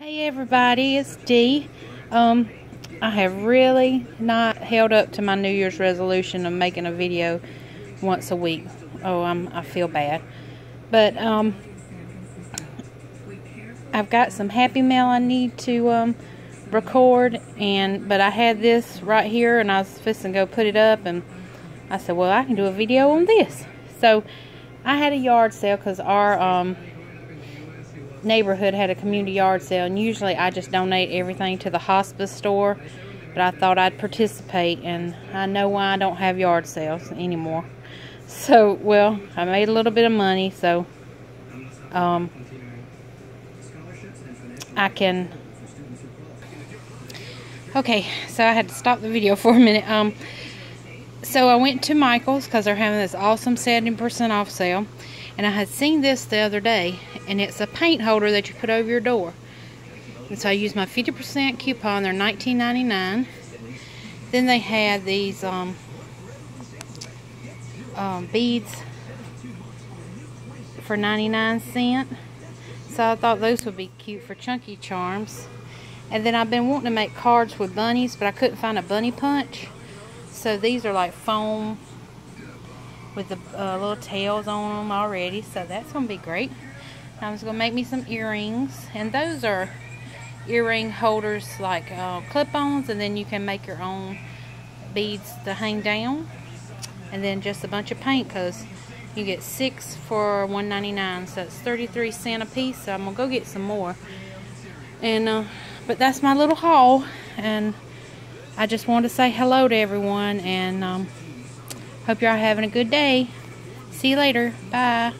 Hey everybody, it's Dee. Um, I have really not held up to my New Year's resolution of making a video once a week. Oh, I'm I feel bad, but um, I've got some Happy Mail I need to um, record, and but I had this right here, and I was fixing to go put it up, and I said, well, I can do a video on this. So I had a yard sale because our um, neighborhood had a community yard sale, and usually I just donate everything to the hospice store. But I thought I'd participate, and I know why I don't have yard sales anymore. So, well, I made a little bit of money, so um, I can. Okay, so I had to stop the video for a minute. Um, so I went to Michael's because they're having this awesome 70% off sale. And I had seen this the other day, and it's a paint holder that you put over your door. And so I used my 50% coupon. They're $19.99. Then they had these um, um, beads for 99 cents. So I thought those would be cute for chunky charms. And then I've been wanting to make cards with bunnies, but I couldn't find a bunny punch. So these are like foam with the uh, little tails on them already. So that's going to be great. I'm just going to make me some earrings. And those are earring holders like uh, clip-ons. And then you can make your own beads to hang down. And then just a bunch of paint because you get six for $1.99. So it's 33 cents a piece. So I'm going to go get some more. And, uh, but that's my little haul. And I just wanted to say hello to everyone and um, hope y'all having a good day. See you later. Bye.